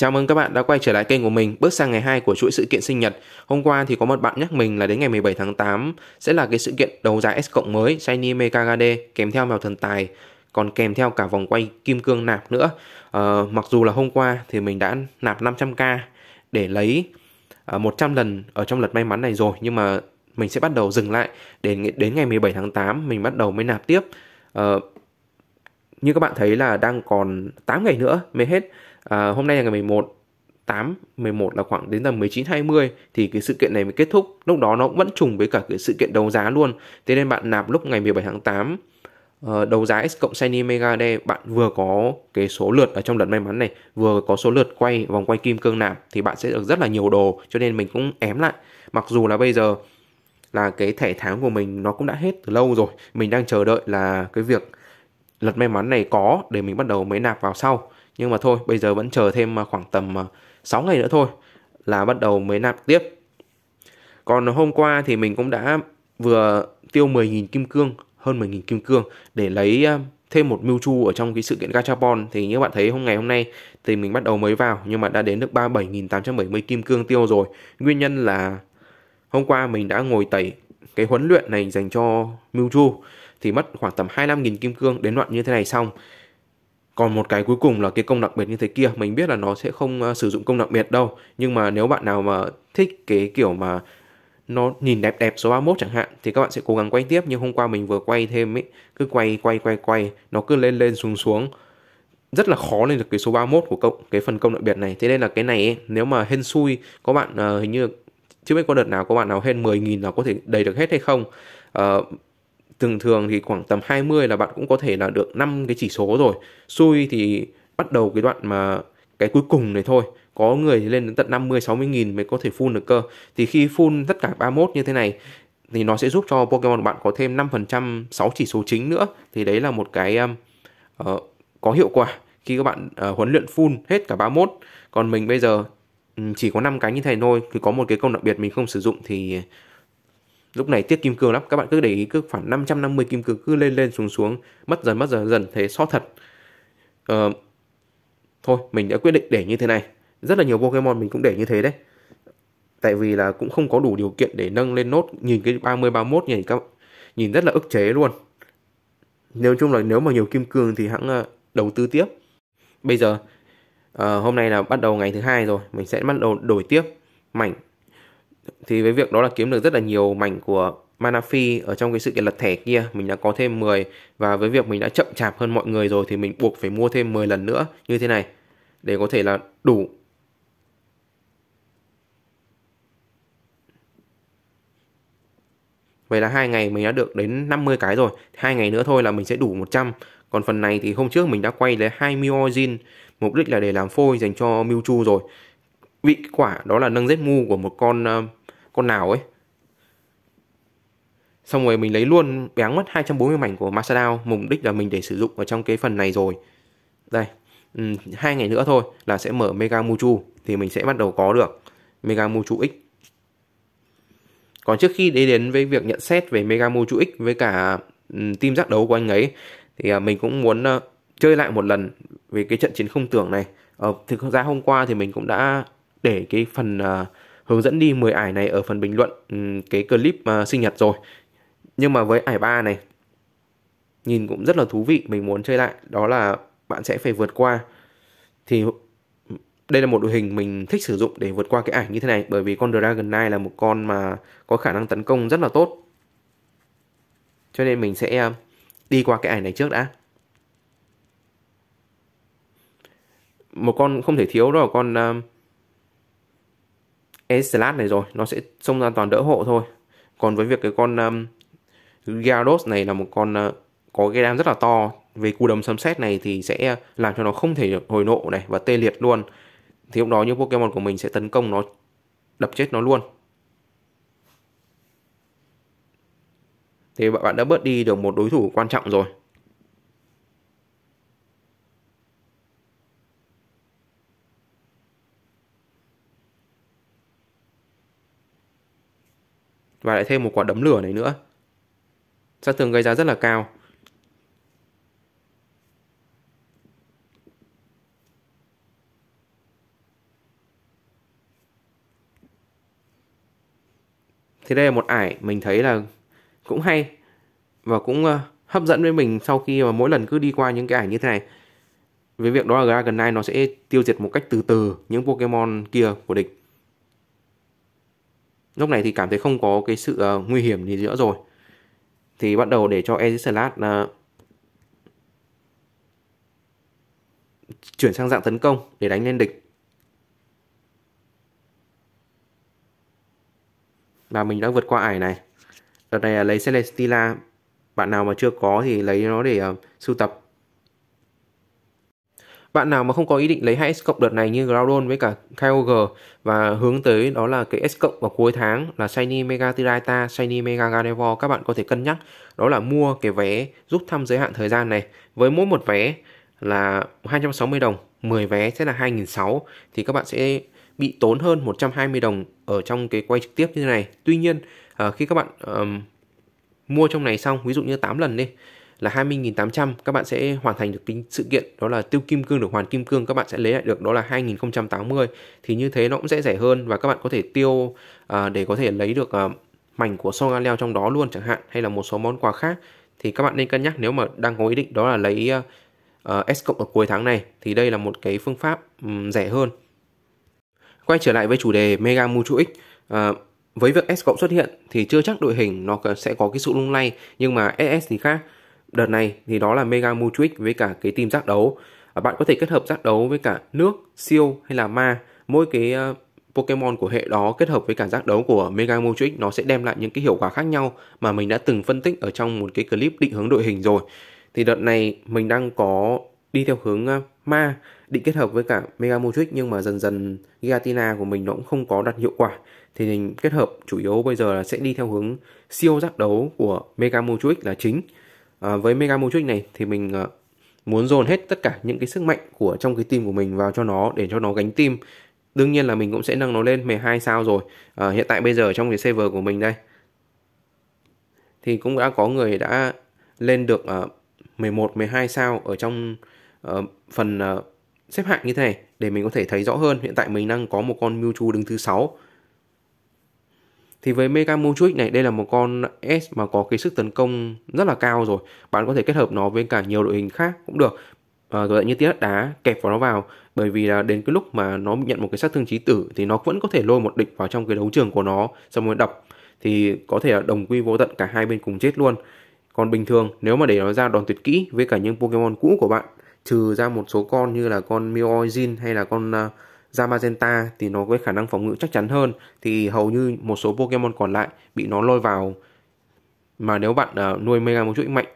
Chào mừng các bạn đã quay trở lại kênh của mình, bước sang ngày 2 của chuỗi sự kiện sinh nhật. Hôm qua thì có một bạn nhắc mình là đến ngày 17 tháng 8 sẽ là cái sự kiện đấu giá S cộng mới Shiny Megagade kèm theo mèo thần tài, còn kèm theo cả vòng quay kim cương nạp nữa. Ờ, mặc dù là hôm qua thì mình đã nạp 500k để lấy ờ, 100 lần ở trong lượt may mắn này rồi nhưng mà mình sẽ bắt đầu dừng lại đến đến ngày 17 tháng 8 mình bắt đầu mới nạp tiếp. Ờ, như các bạn thấy là đang còn 8 ngày nữa mới hết à, hôm nay là ngày 11 8 11 là khoảng đến tầm 19 20 thì cái sự kiện này mới kết thúc. Lúc đó nó cũng vẫn trùng với cả cái sự kiện đấu giá luôn. Thế nên bạn nạp lúc ngày 17 tháng 8 uh, ờ, đấu giá S cộng Shiny Mega đây bạn vừa có cái số lượt ở trong lần may mắn này, vừa có số lượt quay vòng quay kim cương nạp thì bạn sẽ được rất là nhiều đồ cho nên mình cũng ém lại. Mặc dù là bây giờ là cái thẻ tháng của mình nó cũng đã hết từ lâu rồi. Mình đang chờ đợi là cái việc lật may mắn này có để mình bắt đầu mới nạp vào sau nhưng mà thôi, bây giờ vẫn chờ thêm à, khoảng tầm à, 6 ngày nữa thôi là bắt đầu mới nạp tiếp. Còn hôm qua thì mình cũng đã vừa tiêu 10.000 kim cương, hơn 10.000 kim cương để lấy à, thêm một Mewtwo ở trong cái sự kiện Gachapon thì như bạn thấy, hôm ngày hôm nay thì mình bắt đầu mới vào, nhưng mà đã đến được 37.870 kim cương tiêu rồi. Nguyên nhân là hôm qua mình đã ngồi tẩy cái huấn luyện này dành cho Mewtwo thì mất khoảng tầm 25.000 kim cương. Đến đoạn như thế này xong còn một cái cuối cùng là cái công đặc biệt như thế kia mình biết là nó sẽ không uh, sử dụng công đặc biệt đâu. Nhưng mà nếu bạn nào mà thích cái kiểu mà nó nhìn đẹp đẹp số 31 chẳng hạn thì các bạn sẽ cố gắng quay tiếp. Nhưng hôm qua mình vừa quay thêm ấy cứ quay quay quay quay nó cứ lên lên xuống xuống. Rất là khó lên được cái số 31 của cộng cái phần công đặc biệt này. Thế nên là cái này ấy, nếu mà hên xui có bạn uh, hình như chưa biết có đợt nào có bạn nào hên 10.000 là có thể đầy được hết hay không. Uh, thường thường thì khoảng tầm 20 là bạn cũng có thể là được 5 cái chỉ số rồi. Xui thì bắt đầu cái đoạn mà cái cuối cùng này thôi. Có người thì lên đến tận 50 60 nghìn mới có thể full được cơ. Thì khi full tất cả 31 như thế này thì nó sẽ giúp cho Pokemon của bạn có thêm 5% 6 chỉ số chính nữa. Thì đấy là một cái uh, có hiệu quả khi các bạn uh, huấn luyện full hết cả 31 còn mình bây giờ ừ, chỉ có 5 cái như thế này thôi. Thì có một cái công đặc biệt mình không sử dụng thì lúc này tiết kim cương lắm. Các bạn cứ để ý cứ khoảng 550 kim cương cứ lên lên xuống xuống. Mất dần mất dần dần. Thế sót thật. Ờ, thôi mình đã quyết định để như thế này. Rất là nhiều Pokemon mình cũng để như thế đấy. Tại vì là cũng không có đủ điều kiện để nâng lên nốt. Nhìn cái 30 31 nhìn các nhìn rất là ức chế luôn. Nếu chung là nếu mà nhiều kim cương thì hãng ờ, đầu tư tiếp. Bây giờ uh, hôm nay là bắt đầu ngày thứ hai rồi. Mình sẽ bắt đầu đổi tiếp. Mảnh thì với việc đó là kiếm được rất là nhiều mảnh của mana phi ở trong cái sự kiện lật thẻ kia. Mình đã có thêm 10 và với việc mình đã chậm chạp hơn mọi người rồi thì mình buộc phải mua thêm 10 lần nữa. Như thế này, để có thể là đủ. Vậy là hai ngày mình đã được đến 50 cái rồi. Hai ngày nữa thôi là mình sẽ đủ 100 Còn phần này thì hôm trước mình đã quay lấy 20 Miozin Mục đích là để làm phôi dành cho Mewtwo rồi. Vị quả đó là nâng Z mu của một con ờ, con nào ấy. Xong rồi mình lấy luôn béng mất 240 mảnh của Masadao mục đích là mình để sử dụng ở trong cái phần này rồi. Đây ừ, hai ngày nữa thôi là sẽ mở Mega Muchu thì mình sẽ bắt đầu có được Mega Muchu X. Còn trước khi đi đến với việc nhận xét về Mega Muchu X với cả ừ, team giác đấu của anh ấy thì ờ, mình cũng muốn ờ, chơi lại một lần về cái trận chiến không tưởng này. Ờ, thực ra hôm qua thì mình cũng đã để cái phần uh, hướng dẫn đi 10 ải này ở phần bình luận um, cái clip uh, sinh nhật rồi. Nhưng mà với ải 3 này nhìn cũng rất là thú vị mình muốn chơi lại đó là bạn sẽ phải vượt qua. Thì đây là một đội hình mình thích sử dụng để vượt qua cái ảnh như thế này bởi vì con Dragon Knight là một con mà có khả năng tấn công rất là tốt. Cho nên mình sẽ à, đi qua cái ảnh này trước đã. Một con không thể thiếu đó là con uh, Eslat này rồi nó sẽ xông ra toàn đỡ hộ thôi. Còn với việc cái con um, Gyarados này là một con uh, có cái đam rất là to. Về cú đấm sấm sét này thì sẽ làm cho nó không thể hồi nộ này và tê liệt luôn. Thì lúc đó những Pokemon của mình sẽ tấn công nó đập chết nó luôn. Thì bạn đã bớt đi được một đối thủ quan trọng rồi. và lại thêm một quả đấm lửa này nữa. Sát thương gây ra rất là cao. Thì đây là một ải mình thấy là cũng hay và cũng ờ, hấp dẫn với mình sau khi mà mỗi lần cứ đi qua những cái ải như thế này. Với việc đó là Dragonite nó sẽ tiêu diệt một cách từ từ những Pokemon kia của địch lúc này thì cảm thấy không có cái sự uh, nguy hiểm gì nữa rồi. Thì bắt đầu để cho Aegislash uh, ờ, chuyển sang dạng tấn công để đánh lên địch. Và mình đã vượt qua ải này. Đợt này là lấy Celestila bạn nào mà chưa có thì lấy nó để uh, sưu tập bạn nào mà không có ý định lấy hai S cộng đợt này như Groudon với cả Kyogre và hướng tới đó là cái S cộng vào cuối tháng là Shiny Mega Tyranitar, Shiny Mega Gardevoir các bạn có thể cân nhắc. Đó là mua cái vé rút thăm giới hạn thời gian này. Với mỗi một vé là 260 đồng 10 vé sẽ là 2.600 thì các bạn sẽ bị tốn hơn 120 đồng ở trong cái quay trực tiếp như thế này. Tuy nhiên à, khi các bạn um, mua trong này xong ví dụ như 8 lần đi là 20.800 các bạn sẽ hoàn thành được cái sự kiện đó là tiêu kim cương được hoàn kim cương các bạn sẽ lấy lại được đó là 2080 thì như thế nó cũng sẽ rẻ hơn và các bạn có thể tiêu uh, để có thể lấy được uh, mảnh của song leo trong đó luôn chẳng hạn hay là một số món quà khác. Thì các bạn nên cân nhắc nếu mà đang có ý định đó là lấy uh, S cộng ở cuối tháng này thì đây là một cái phương pháp um, rẻ hơn. Quay trở lại với chủ đề Mega Mewtwo X uh, với việc S cộng xuất hiện thì chưa chắc đội hình nó sẽ có cái sự lung lay nhưng mà SS thì khác đợt này thì đó là Mega Mewtwo với cả cái team giác đấu. À, bạn có thể kết hợp giác đấu với cả nước, siêu hay là ma. Mỗi cái ờ, Pokemon của hệ đó kết hợp với cả giác đấu của Mega Mewtwo nó sẽ đem lại những cái hiệu quả khác nhau mà mình đã từng phân tích ở trong một cái clip định hướng đội hình rồi. Thì đợt này mình đang có đi theo hướng ờ, ma, định kết hợp với cả Mega Mewtwo nhưng mà dần dần Giatina của mình nó cũng không có đạt hiệu quả. Thì mình kết hợp, chủ yếu bây giờ là sẽ đi theo hướng siêu giác đấu của Mega Mewtwo là chính à, với Mega motric này thì mình à, muốn dồn hết tất cả những cái sức mạnh của trong cái team của mình vào cho nó để cho nó gánh team. Đương nhiên là mình cũng sẽ nâng nó lên 12 sao rồi. À, hiện tại bây giờ trong cái server của mình đây thì cũng đã có người đã lên được uh, 11 12 sao ở trong uh, phần uh, xếp hạng như thế này để mình có thể thấy rõ hơn. Hiện tại mình đang có một con Mewtwo đứng thứ 6 thì với Mega Moonchuik này đây là một con S mà có cái sức tấn công rất là cao rồi. Bạn có thể kết hợp nó với cả nhiều đội hình khác cũng được. À, rồi như tiết đá kẹp vào nó vào. Bởi vì là đến cái lúc mà nó nhận một cái sát thương chí tử thì nó vẫn có thể lôi một địch vào trong cái đấu trường của nó xong rồi đập. Thì có thể là đồng quy vô tận cả hai bên cùng chết luôn. Còn bình thường nếu mà để nó ra đòn tuyệt kỹ với cả những Pokemon cũ của bạn trừ ra một số con như là con Mioizin hay là con uh, ra magenta thì nó có khả năng phòng ngự chắc chắn hơn thì hầu như một số Pokemon còn lại bị nó lôi vào. Mà nếu bạn uh, nuôi Mega một chuỗi mạnh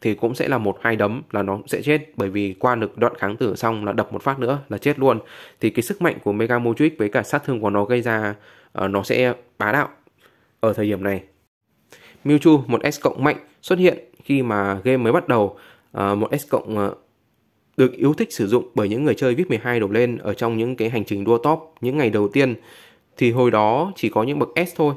thì cũng sẽ là một hai đấm là nó sẽ chết bởi vì qua được đoạn kháng tử xong là đập một phát nữa là chết luôn. Thì cái sức mạnh của Mega Mojuic với cả sát thương của nó gây ra uh, nó sẽ bá đạo ở thời điểm này. Mewtwo một S cộng mạnh xuất hiện khi mà game mới bắt đầu. Uh, một S cộng uh, được yêu thích sử dụng bởi những người chơi VIP 12 đổ lên ở trong những cái hành trình đua top những ngày đầu tiên. Thì hồi đó chỉ có những bậc S thôi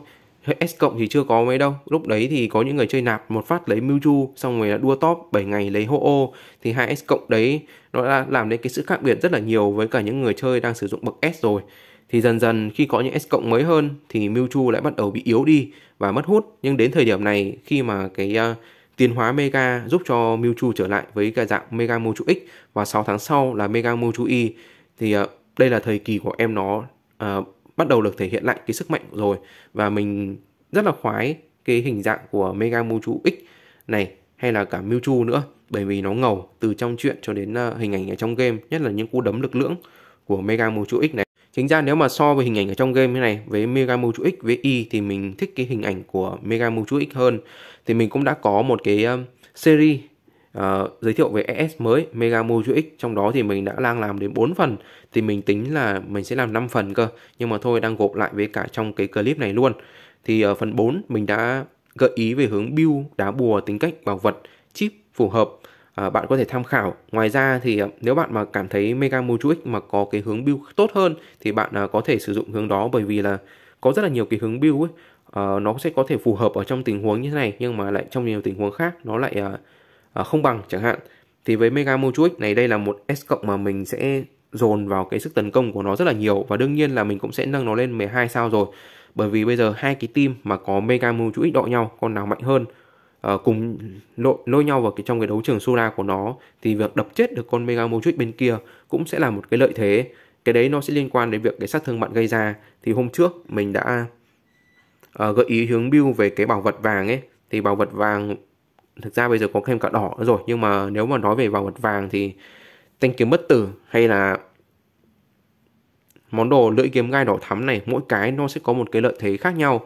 S cộng thì chưa có mấy đâu. Lúc đấy thì có những người chơi nạp một phát lấy Mewtwo xong rồi là đua top 7 ngày lấy Ho-Oh. Thì hai S cộng đấy nó đã làm đến cái sự khác biệt rất là nhiều với cả những người chơi đang sử dụng bậc S rồi. Thì dần dần khi có những S cộng mới hơn thì Mewtwo lại bắt đầu bị yếu đi và mất hút. Nhưng đến thời điểm này khi mà cái uh, tiến hóa Mega giúp cho Mewtwo trở lại với cái dạng Mega Mewtwo X. Và 6 tháng sau là Mega Mewtwo Y. Thì uh, đây là thời kỳ của em nó uh, bắt đầu được thể hiện lại cái sức mạnh rồi. Và mình rất là khoái cái hình dạng của Mega Mewtwo X này hay là cả Mewtwo nữa. Bởi vì nó ngầu từ trong chuyện cho đến uh, hình ảnh ở trong game nhất là những cú đấm lực lưỡng của Mega Mewtwo X này chính ra nếu mà so với hình ảnh ở trong game thế này với Mega Mewtwo X với Y thì mình thích cái hình ảnh của Mega Mewtwo X hơn. Thì mình cũng đã có một cái um, series uh, giới thiệu về ES mới Mega Mojo X. Trong đó thì mình đã đang làm đến 4 phần. Thì mình tính là mình sẽ làm 5 phần cơ. Nhưng mà thôi đang gộp lại với cả trong cái clip này luôn. Thì ở phần 4 mình đã gợi ý về hướng build đá bùa tính cách bảo vật chip phù hợp à, bạn có thể tham khảo. Ngoài ra thì ờ, nếu bạn mà cảm thấy Mega Mojo X mà có cái hướng build tốt hơn thì bạn à, có thể sử dụng hướng đó bởi vì là có rất là nhiều cái hướng build ấy. Uh, nó sẽ có thể phù hợp ở trong tình huống như thế này nhưng mà lại trong nhiều tình huống khác nó lại uh, uh, không bằng chẳng hạn. Thì với Mega Mochuik này đây là một S cộng mà mình sẽ dồn vào cái sức tấn công của nó rất là nhiều và đương nhiên là mình cũng sẽ nâng nó lên 12 sao rồi. Bởi vì bây giờ hai cái team mà có Mega Mojo X đội nhau con nào mạnh hơn? Uh, cùng lôi, lôi nhau vào cái trong cái đấu trường Sura của nó thì việc đập chết được con Mega Mojuic bên kia cũng sẽ là một cái lợi thế. Cái đấy nó sẽ liên quan đến việc cái sát thương bạn gây ra. Thì hôm trước mình đã uh, gợi ý hướng build về cái bảo vật vàng ấy. Thì bảo vật vàng thực ra bây giờ có thêm cả đỏ nữa rồi. Nhưng mà nếu mà nói về bảo vật vàng thì thanh kiếm bất tử hay là món đồ lưỡi kiếm gai đỏ thắm này mỗi cái nó sẽ có một cái lợi thế khác nhau.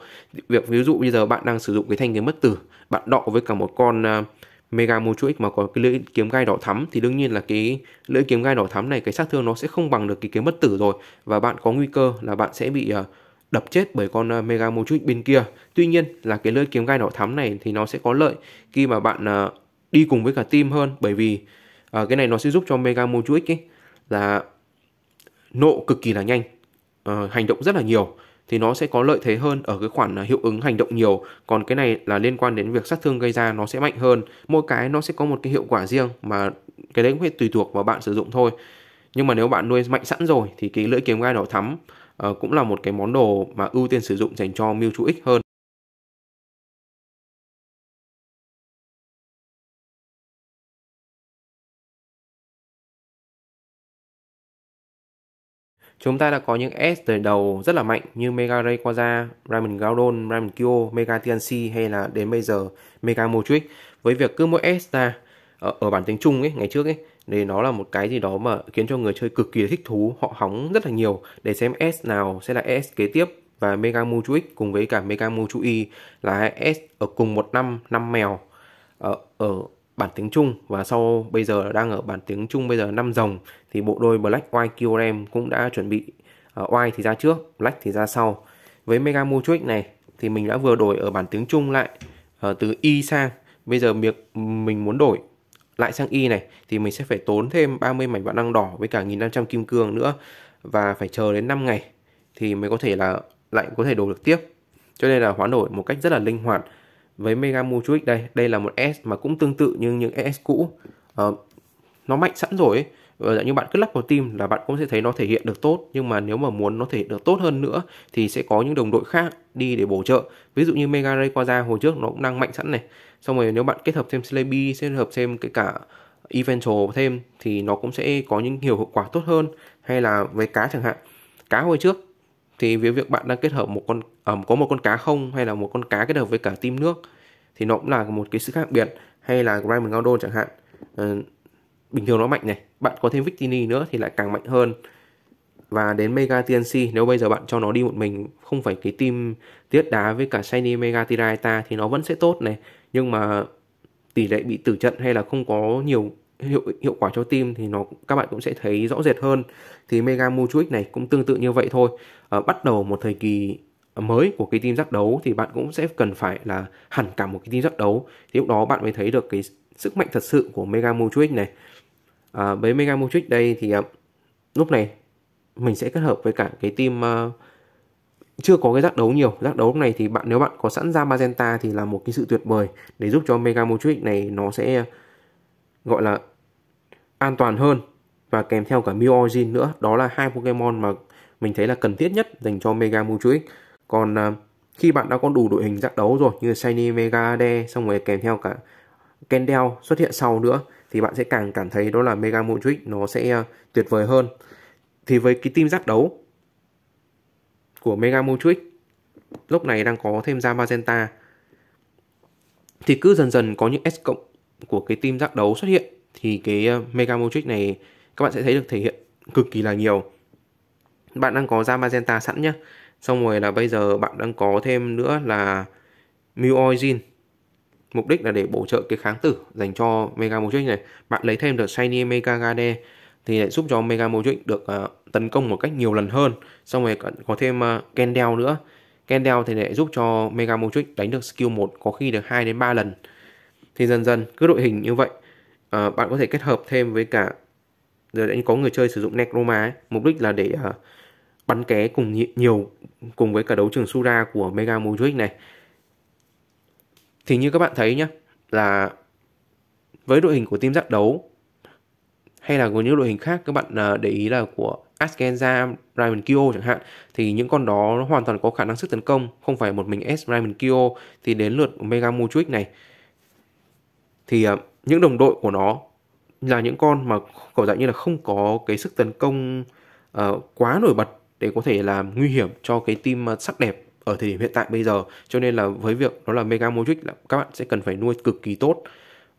Việc ví dụ bây giờ bạn đang sử dụng cái thanh kiếm bất tử bạn đọ với cả một con uh, Mega Mocho X mà có cái lưỡi kiếm gai đỏ thắm thì đương nhiên là cái lưỡi kiếm gai đỏ thắm này cái sát thương nó sẽ không bằng được cái kiếm bất tử rồi. Và bạn có nguy cơ là bạn sẽ bị uh, đập chết bởi con uh, Mega Mocho X bên kia. Tuy nhiên là cái lưỡi kiếm gai đỏ thắm này thì nó sẽ có lợi khi mà bạn uh, đi cùng với cả team hơn. Bởi vì uh, cái này nó sẽ giúp cho Mega Mocho X ấy là nộ cực kỳ là nhanh, uh, hành động rất là nhiều thì nó sẽ có lợi thế hơn ở cái khoản ờ, hiệu ứng hành động nhiều. Còn cái này là liên quan đến việc sát thương gây ra nó sẽ mạnh hơn. Mỗi cái nó sẽ có một cái hiệu quả riêng mà cái đấy cũng phải tùy thuộc vào bạn sử dụng thôi. Nhưng mà nếu bạn nuôi mạnh sẵn rồi thì cái lưỡi kiếm gai đỏ thắm uh, cũng là một cái món đồ mà ưu tiên sử dụng dành cho mil chủ ích hơn. Chúng ta đã có những S từ đầu rất là mạnh như Mega Rayquaza, Ramen Groudon, Ramen Kyo, Mega TNC hay là đến bây giờ Mega Motrix. Với việc cứ mỗi S ra ở, ở bản tính chung ấy, ngày trước ấy, thì nó là một cái gì đó mà khiến cho người chơi cực kỳ thích thú, họ hóng rất là nhiều để xem S nào sẽ là S kế tiếp và Mega Mewtwo cùng với cả Mega Mewtwo Y là S ở cùng một năm năm mèo ở, ở bản tiếng Trung và sau bây giờ đang ở bản tiếng Trung bây giờ năm rồng thì bộ đôi Black White QRM cũng đã chuẩn bị ờ, uh, White thì ra trước, Black thì ra sau. Với Mega Motrix này thì mình đã vừa đổi ở bản tiếng Trung lại uh, từ Y sang. Bây giờ việc mình muốn đổi lại sang Y này thì mình sẽ phải tốn thêm 30 mảnh vạn năng đỏ với cả 1500 kim cương nữa và phải chờ đến 5 ngày thì mới có thể là lại có thể đổi được tiếp. Cho nên là hoán đổi một cách rất là linh hoạt với Mega Mewtwo đây. Đây là một S mà cũng tương tự như những S cũ. Uh, nó mạnh sẵn rồi ấy. Ờ, như bạn cứ lắp vào team là bạn cũng sẽ thấy nó thể hiện được tốt. Nhưng mà nếu mà muốn nó thể hiện được tốt hơn nữa thì sẽ có những đồng đội khác đi để bổ trợ. Ví dụ như Mega Rayquaza hồi trước nó cũng đang mạnh sẵn này. Xong rồi nếu bạn kết hợp thêm Celebi kết hợp thêm cái cả Eventual thêm thì nó cũng sẽ có những nhiều hiệu quả tốt hơn. Hay là với cá chẳng hạn. Cá hồi trước thì với việc bạn đang kết hợp một con um, có một con cá không hay là một con cá kết hợp với cả tim nước thì nó cũng là một cái sự khác biệt. Hay là Grime Gaudon chẳng hạn uh, bình thường nó mạnh này bạn có thêm Victini nữa thì lại càng mạnh hơn. Và đến Mega TNC nếu bây giờ bạn cho nó đi một mình không phải cái team tiết đá với cả Shiny Mega Tiraita thì nó vẫn sẽ tốt này. Nhưng mà tỷ lệ bị tử trận hay là không có nhiều hiệu hiệu quả cho tim thì nó các bạn cũng sẽ thấy rõ rệt hơn. Thì Mega Muchuik này cũng tương tự như vậy thôi. À, bắt đầu một thời kỳ mới của cái team giác đấu thì bạn cũng sẽ cần phải là hẳn cả một cái team giác đấu. Thì lúc đó bạn mới thấy được cái sức mạnh thật sự của Mega Muchuik này. À, với Mega Muchuik đây thì à, lúc này mình sẽ kết hợp với cả cái team à, chưa có cái giác đấu nhiều. Giác đấu này thì bạn nếu bạn có sẵn ra magenta thì là một cái sự tuyệt vời để giúp cho Mega Muchuik này nó sẽ gọi là an toàn hơn và kèm theo cả Mew Origin nữa. Đó là hai Pokemon mà mình thấy là cần thiết nhất dành cho Mega Mewtwo X còn uh, khi bạn đã có đủ đội hình giác đấu rồi như Shiny Mega De xong rồi kèm theo cả Kendall xuất hiện sau nữa thì bạn sẽ càng cảm thấy đó là Mega Mewtwo X nó sẽ uh, tuyệt vời hơn. Thì với cái team giác đấu của Mega Mewtwo X lúc này đang có thêm ra Magenta thì cứ dần dần có những S cộng của cái team giác đấu xuất hiện thì cái ờ, Mega Motric này các bạn sẽ thấy được thể hiện cực kỳ là nhiều. Bạn đang có ra magenta sẵn nhá. Xong rồi là bây giờ bạn đang có thêm nữa là Mew Origin mục đích là để bổ trợ cái kháng tử dành cho Mega Motric này. Bạn lấy thêm được Shiny Mega Gade thì lại giúp cho Mega Motric được uh, tấn công một cách nhiều lần hơn. Xong rồi có thêm uh, Kendall nữa. Kendall thì lại giúp cho Mega Motric đánh được skill 1 có khi được 2 đến 3 lần thì dần dần cứ đội hình như vậy à, bạn có thể kết hợp thêm với cả giờ anh có người chơi sử dụng Necroma ấy, mục đích là để uh, bắn ké cùng nhiều cùng với cả đấu trường Sura của Mega Mudrick này. Thì như các bạn thấy nhá là với đội hình của team giác đấu hay là của những đội hình khác các bạn ờ, để ý là của Askenza, Raimon Kyo chẳng hạn thì những con đó nó hoàn toàn có khả năng sức tấn công không phải một mình S Raimon Kyo thì đến lượt Mega Mutrick này thì uh, những đồng đội của nó là những con mà kiểu dạng như là không có cái sức tấn công uh, quá nổi bật để có thể làm nguy hiểm cho cái team à, sắc đẹp ở thời điểm hiện tại bây giờ. Cho nên là với việc nó là Mega Modric là các bạn sẽ cần phải nuôi cực kỳ tốt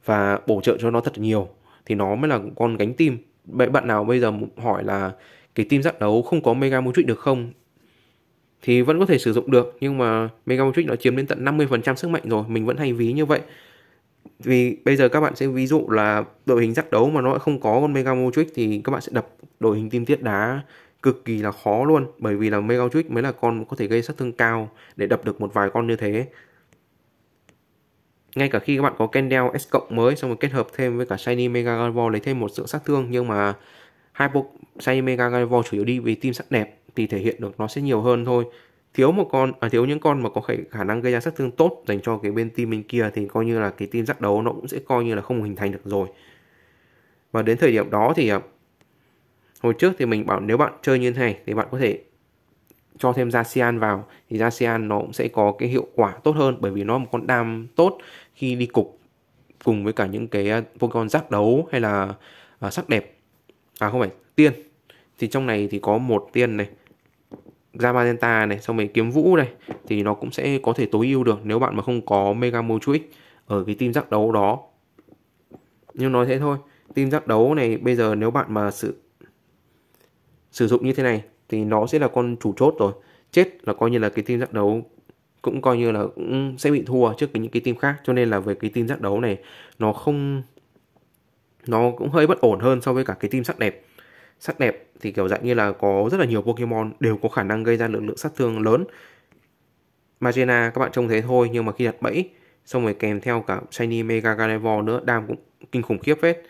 và bổ trợ cho nó thật nhiều. Thì nó mới là con gánh team. Vậy bạn nào bây giờ hỏi là cái team giác đấu không có Mega Modric được không? Thì vẫn có thể sử dụng được nhưng mà Mega Modric nó chiếm đến tận 50% sức mạnh rồi. Mình vẫn hay ví như vậy vì bây giờ các bạn sẽ, ví dụ là đội hình giác đấu mà nó không có con Mega Modric thì các bạn sẽ đập đội hình team tiết đá cực kỳ là khó luôn. Bởi vì là Mega Modric mới là con có thể gây sát thương cao để đập được một vài con như thế. Ngay cả khi các bạn có Kendall S cộng mới, xong rồi kết hợp thêm với cả Shiny Mega Gardevoir lấy thêm một sự sát thương, nhưng mà hai bộ Shiny Mega Gardevoir chủ yếu đi vì team sắc đẹp thì thể hiện được nó sẽ nhiều hơn thôi thiếu một con à, thiếu những con mà có khả năng gây ra sát thương tốt dành cho cái bên team bên kia thì coi như là cái team giác đấu nó cũng sẽ coi như là không hình thành được rồi. Và đến thời điểm đó thì à, hồi trước thì mình bảo nếu bạn chơi như thế này thì bạn có thể cho thêm Zacian vào thì Zacian nó cũng sẽ có cái hiệu quả tốt hơn bởi vì nó một con đam tốt khi đi cục cùng với cả những cái à, Pokemon giác đấu hay là à, sắc đẹp. À không phải tiên. Thì trong này thì có một tiên này ra magenta này, xong rồi kiếm vũ này, thì nó cũng sẽ có thể tối ưu được nếu bạn mà không có Mega Motrix ở cái team giác đấu đó. Nhưng nói thế thôi, team giác đấu này bây giờ nếu bạn mà sử sử dụng như thế này thì nó sẽ là con chủ chốt rồi. Chết là coi như là cái team giác đấu cũng coi như là cũng sẽ bị thua trước những cái team khác. Cho nên là về cái team giác đấu này nó không, nó cũng hơi bất ổn hơn so với cả cái team sắc đẹp sắc đẹp thì kiểu dạng như là có rất là nhiều Pokemon đều có khả năng gây ra lượng lượng sát thương lớn. Magena các bạn trông thế thôi nhưng mà khi đặt bẫy xong rồi kèm theo cả Shiny Mega Gardevoir nữa đam cũng kinh khủng khiếp phết.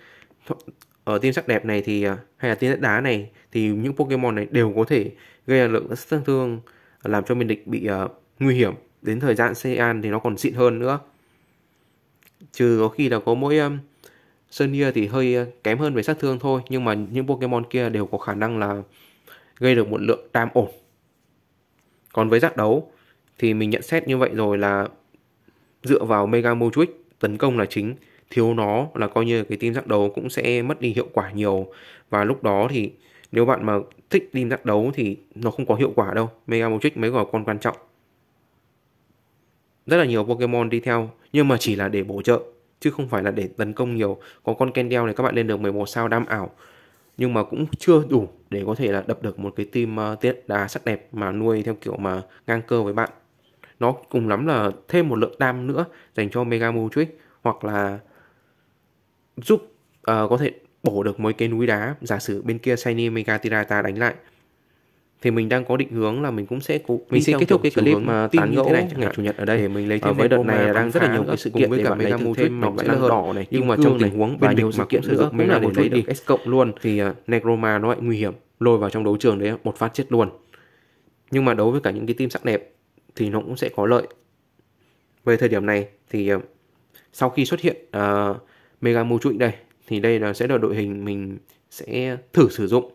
Ở team sắc đẹp này thì à, hay là team đất đá này thì những Pokemon này đều có thể gây ra lượng sát thương à, làm cho bên địch bị uh, nguy hiểm. Đến thời gian Seian thì nó còn xịn hơn nữa. Trừ có khi là có mỗi um, Sonia thì hơi ờ, kém hơn về sát thương thôi, nhưng mà những Pokemon kia đều có khả năng là gây được một lượng tam ổn. Còn với giác đấu thì mình nhận xét như vậy rồi là dựa vào Mega Motric tấn công là chính, thiếu nó là coi như cái team giác đấu cũng sẽ mất đi hiệu quả nhiều. Và lúc đó thì nếu bạn mà thích team giác đấu thì nó không có hiệu quả đâu, Mega Motric mới gọi con quan trọng. Rất là nhiều Pokemon đi theo, nhưng mà chỉ là để bổ trợ chứ không phải là để tấn công nhiều. Có con Kendall này các bạn lên được 11 sao đam ảo. Nhưng mà cũng chưa đủ để có thể là đập được một cái team uh, tiết đá sắc đẹp mà nuôi theo kiểu mà ngang cơ với bạn. Nó cùng lắm là thêm một lượng đam nữa dành cho Mega Matrix hoặc là giúp uh, có thể bổ được mấy cái núi đá. Giả sử bên kia Shiny Mega Tirata đánh lại thì mình đang có định hướng là mình cũng sẽ cố mình sẽ kết thúc cái clip mà tán gẫu này ngày chủ nhật ở đây. Để mình lấy thêm với đợt này đang rất là nhiều cái sự kiện với cả mega mua thêm sẽ là đỏ này nhưng mà trong tình huống bên nhiều sự kiện sử dụng mega để lấy được S cộng luôn. thì uh, Necroma nó lại nguy hiểm lôi vào trong đấu trường đấy một phát chết luôn. Nhưng mà đấu với cả những cái team sắc đẹp thì nó cũng sẽ có lợi. Về thời điểm này thì uh, sau khi xuất hiện uh, mega mua trụi đây thì đây là sẽ là đội hình mình sẽ thử sử dụng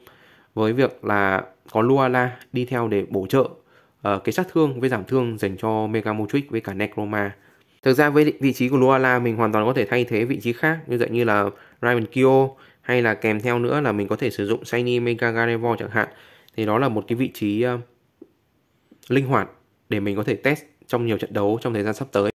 với việc là có Luala đi theo để bổ trợ uh, cái sát thương với giảm thương dành cho Mega với cả Necroma. Thực ra với vị trí của Luala mình hoàn toàn có thể thay thế vị trí khác như vậy như là Raven Kyo hay là kèm theo nữa là mình có thể sử dụng Shiny Mega Gardevoir chẳng hạn. Thì đó là một cái vị trí uh, linh hoạt để mình có thể test trong nhiều trận đấu trong thời gian sắp tới.